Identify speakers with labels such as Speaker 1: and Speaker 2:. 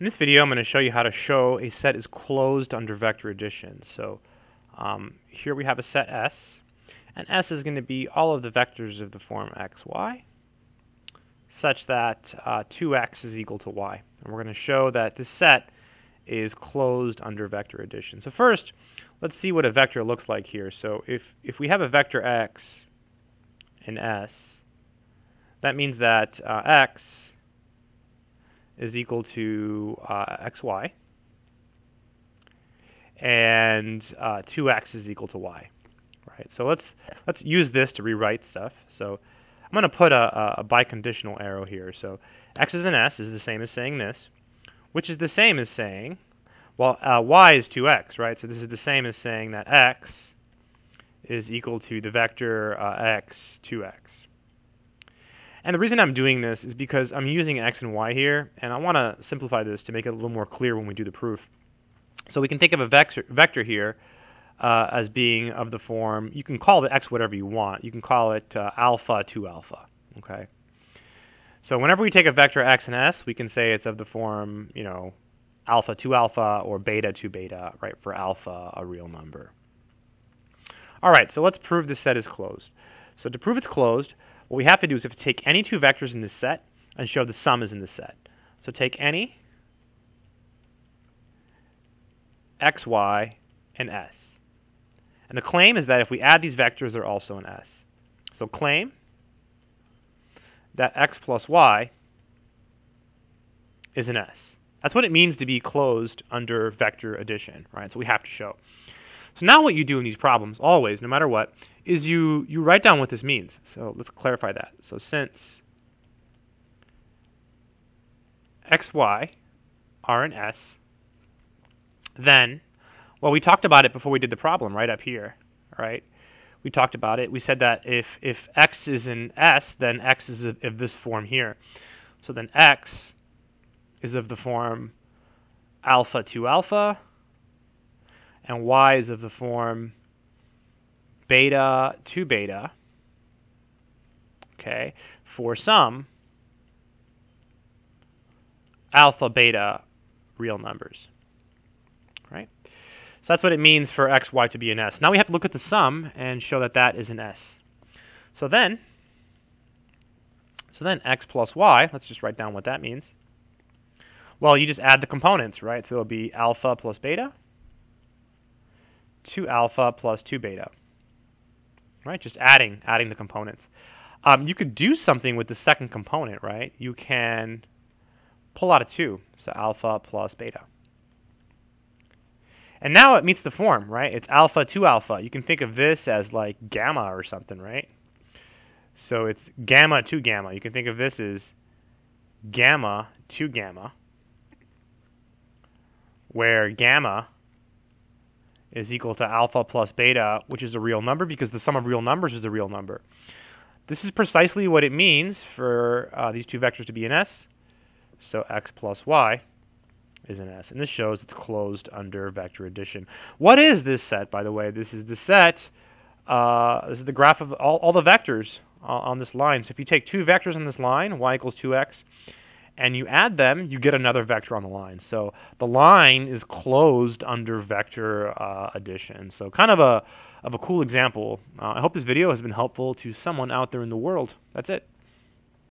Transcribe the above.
Speaker 1: In this video, I'm going to show you how to show a set is closed under vector addition. So um, here we have a set S, and S is going to be all of the vectors of the form x, y, such that uh, 2x is equal to y. And we're going to show that this set is closed under vector addition. So first, let's see what a vector looks like here. So if, if we have a vector x in S, that means that uh, x is equal to uh, xy, and uh, 2x is equal to y. Right. So let's let's use this to rewrite stuff. So I'm going to put a, a, biconditional arrow here. So x is an s is the same as saying this, which is the same as saying, well, uh, y is 2x, right? So this is the same as saying that x is equal to the vector uh, x 2x. And the reason I'm doing this is because I'm using x and y here, and I want to simplify this to make it a little more clear when we do the proof. So we can think of a vector, vector here uh, as being of the form, you can call it x whatever you want. You can call it uh, alpha 2 alpha, okay? So whenever we take a vector x and s, we can say it's of the form, you know, alpha 2 alpha or beta 2 beta, right, for alpha, a real number. All right, so let's prove this set is closed. So to prove it's closed, what we have to do is we have to take any two vectors in this set and show the sum is in the set. So take any x, y, and s. And the claim is that if we add these vectors, they're also in S. So claim that x plus y is an S. That's what it means to be closed under vector addition, right? So we have to show. So now what you do in these problems, always, no matter what, is you, you write down what this means. So let's clarify that. So since x, y are in S, then, well, we talked about it before we did the problem, right up here, right? We talked about it. We said that if, if x is in S, then x is of, of this form here. So then x is of the form alpha 2 alpha, and y is of the form beta to beta, okay, for some alpha beta real numbers, right? So that's what it means for x, y to be an S. Now we have to look at the sum and show that that is an S. So then, so then x plus y, let's just write down what that means. Well, you just add the components, right? So it'll be alpha plus beta, 2 alpha plus 2 beta. Right? Just adding, adding the components. Um, you could do something with the second component, right? You can pull out a 2, so alpha plus beta. And now it meets the form, right? It's alpha 2 alpha. You can think of this as like gamma or something, right? So it's gamma 2 gamma. You can think of this as gamma 2 gamma, where gamma is equal to alpha plus beta, which is a real number because the sum of real numbers is a real number. This is precisely what it means for uh, these two vectors to be in S. So x plus y is an S. And this shows it's closed under vector addition. What is this set, by the way? This is the set, uh, this is the graph of all, all the vectors on this line. So if you take two vectors on this line, y equals 2x, and you add them, you get another vector on the line. So the line is closed under vector uh, addition. So kind of a of a cool example. Uh, I hope this video has been helpful to someone out there in the world. That's it.